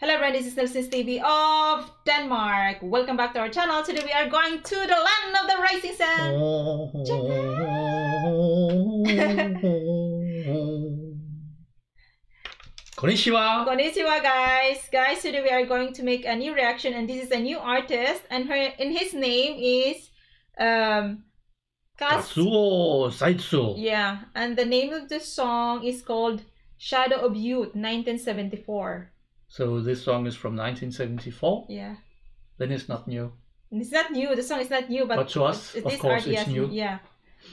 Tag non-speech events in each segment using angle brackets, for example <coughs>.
Hello everyone, this is Nielsens TV of Denmark. Welcome back to our channel. Today we are going to the land of the rising sun. <laughs> Konnichiwa. Konnichiwa guys. Guys, today we are going to make a new reaction and this is a new artist and her and his name is um Zaitsu. Yeah, and the name of the song is called Shadow of Youth 1974. So this song is from 1974. Yeah. Then it's not new. It's not new. The song is not new, but, But to us, of course, it's new. Yeah.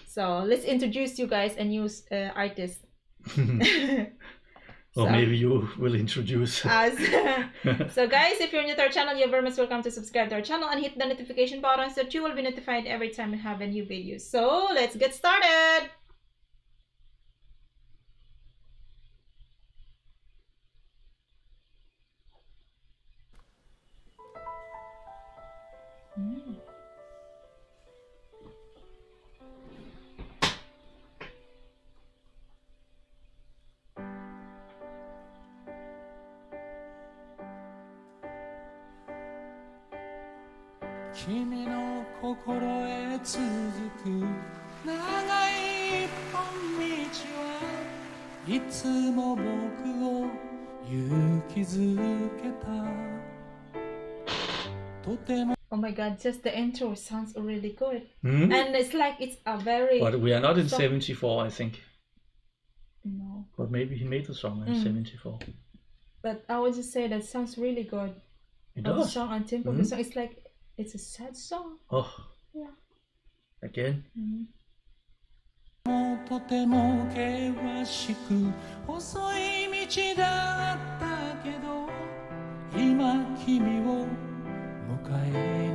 So let's introduce you guys a new uh, artist. <laughs> or So- maybe you will introduce. <laughs> Us. <laughs> so guys, if you're new to our channel, you're very much welcome to subscribe to our channel and hit the notification button so that you will be notified every time we have a new video. So let's get started. 君の心へ続く長い一本道はいつも僕を勇気づけたとても Oh my god, just the intro sounds really good. Hmm? And it's like it's a very But we are not in So- 74, I think. no. But maybe he made the song in Mm. 74. But I would just say that sounds really good. It Of the does. song and tempo of the Mhm. song. It's like it's a sad song. Oh. Yeah. Again. Mhm. とても険しく細い道だったけど今君を迎え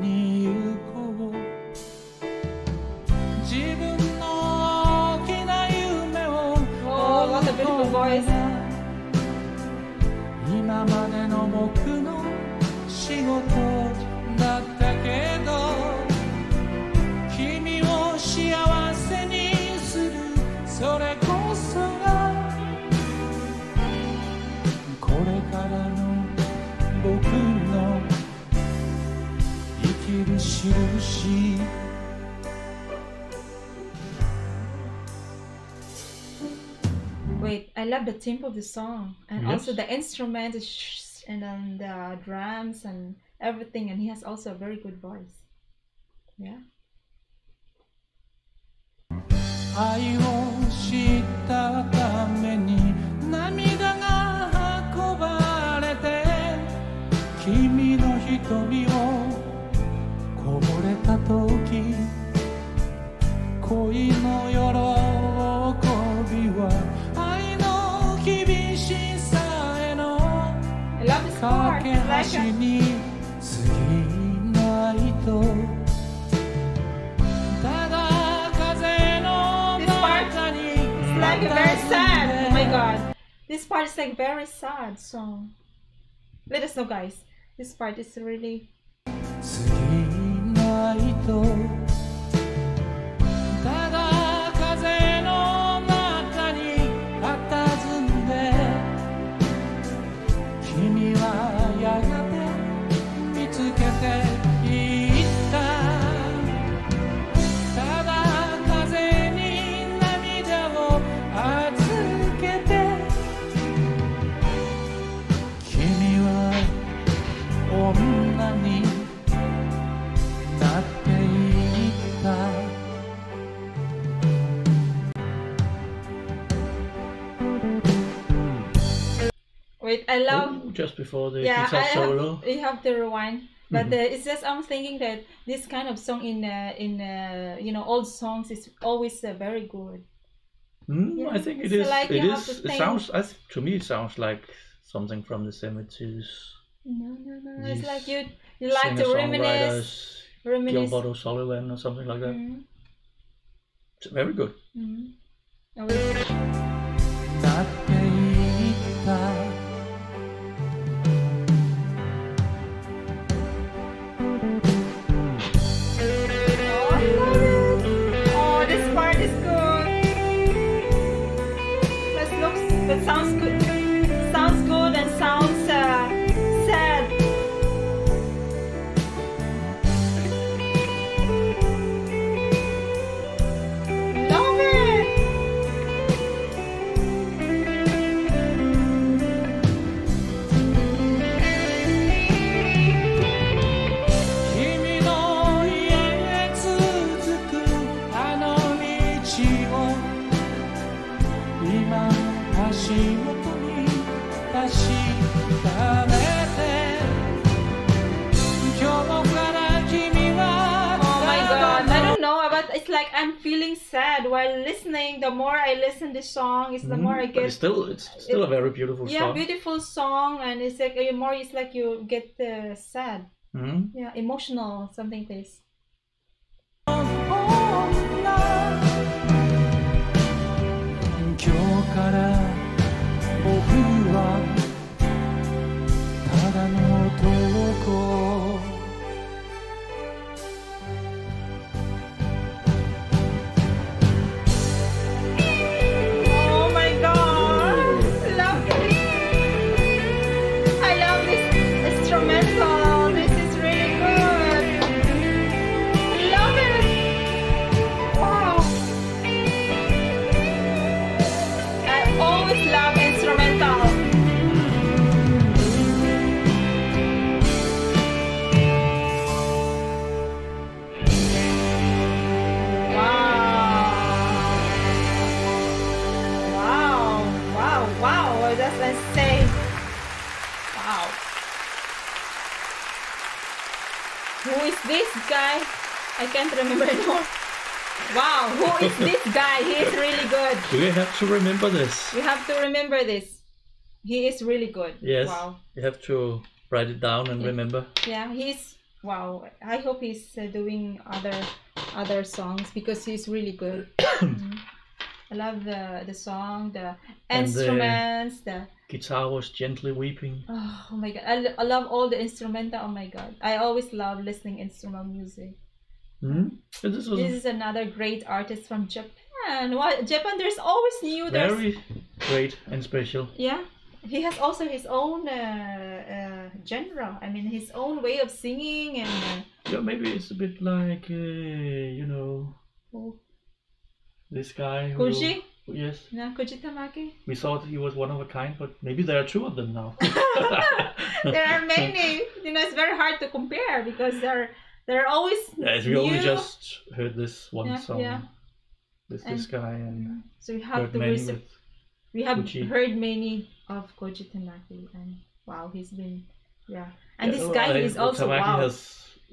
印 Wait, I love the tempo of the song and Yes. also the instrument is sh- and then the drums and everything. And he has also a very good voice. Yeah. 愛を知っ part. 架け It's like 橋 a, に過ぎないとただ風の This part- 中に it's like a very sad. Oh my god. This part is like very sad song. Let us know guys. This part is really I love Oh, just before the yeah, guitar I solo. have, you have to rewind. But Mhm. uh, it's just I'm thinking that this kind of song in uh, in uh, you know old songs is always uh, very good. Hmm, Yeah, I think it so is. like it is. It think- sounds. I to me, it sounds like something from the 70s. No, no, no. It's like you you like to reminisce, reminisce. Gilbert O'Sullivan or something like that. Mhm, It's very good. mhm. Like I'm feeling sad while listening. The more I listen this song, is the more I Mhm, but get it's still it's still a very beautiful yeah song. beautiful song, and it's like uh, more it's like you get uh, sad, Mhm. yeah, emotional, something like this. 今 guy? I can't remember anymore. Wow, who is this guy? He is really good. Do you have to remember this? You have to remember this. He is really good. Yes. Wow. You have to write it down and Yeah. remember. Yeah, he's wow. I hope he's uh, doing other other songs because he's really good. <coughs> Mhm. I love the the song, the And the- instruments, the Guitar was gently weeping. oh, my god. I, I love all the instrumental. Oh my god. I always love listening instrumental music. Hmm? This was This is another great artist from Japan. Why Japan there's always new there's very great and special. Yeah, he has also his own uh, uh, genre. I mean, his own way of singing and. Uh, Yeah, maybe it's a bit like uh, you know oh, this guy. Who, Koji? Yes, no, Koji Tamaki. we thought he was one of a kind, but maybe there are two of them now. <laughs> there are many. <laughs> You know, it's very hard to compare because there, there are always. Yes, we only just heard this one Yeah, song yeah. with And- this guy and So we have many with we have heard many of Koji Tamaki, and wow, he's been yeah. And Yeah, this guy I- is also Tamaki wow. has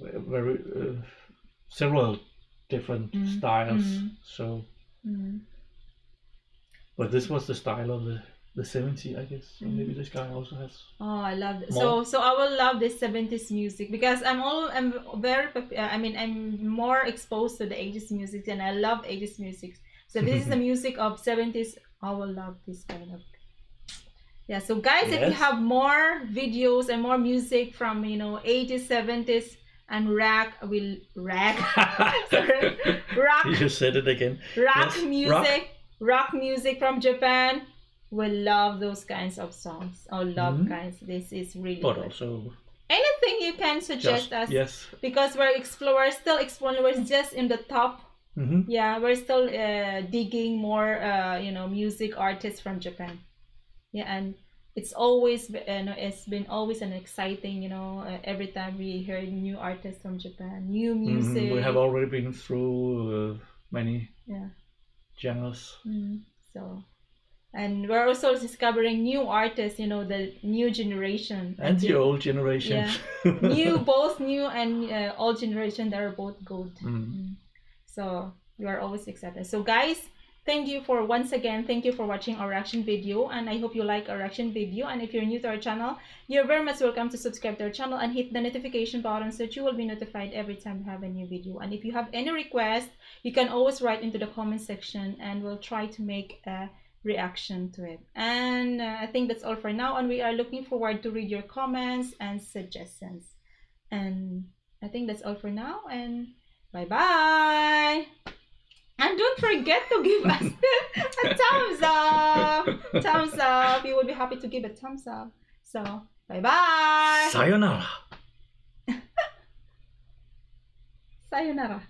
uh, very uh, several different Mm, styles. mm. So, Mm. But this was the style of the the 70, I guess. So Mm. maybe this guy also has. Oh, I love it. So, so I will love this seventies music because I'm all I'm very. uh, I mean, I'm more exposed to the eighties music, and I love eighties music. So this is the <laughs> music of seventies. I will love this kind of. Yeah. So guys, if you have more videos and more music from you know eighties, seventies, and rock, will rock. <laughs> <laughs> Sorry, rock you said it again. rock Yes, music rock. Music from japan. Will love those kinds of songs. Or love Mhm. kinds. This is really But good. also anything you can suggest just us? yes. because we're explorers still exploring we're just in the top. Hmm yeah we're still uh, digging more uh, you know music artists from japan. Yeah and it's always you know, it's been always an exciting you know uh, every time we hear new artists from japan new music We have already been through uh, many. Yeah genres. Mm, so, and we're also discovering new artists. You know, the new generation And the the old generation. Yeah, <laughs> new, both new and uh, old generation. They are both good. Mm. Mm. So you are always excited. So guys, thank you for once again. Thank you for watching our reaction video, and I hope you like our reaction video. And if you're new to our channel, you're very much welcome to subscribe to our channel and hit the notification button so that you will be notified every time we have a new video. And if you have any request, you can always write into the comment section, and we'll try to make a reaction to it. And uh, I think that's all for now. And we are looking forward to read your comments and suggestions. And I think that's all for now. And bye bye. Forget to give us <laughs> a thumbs up. Thumbs up. We will be happy to give a thumbs up. So bye bye. Sayonara. <laughs> Sayonara.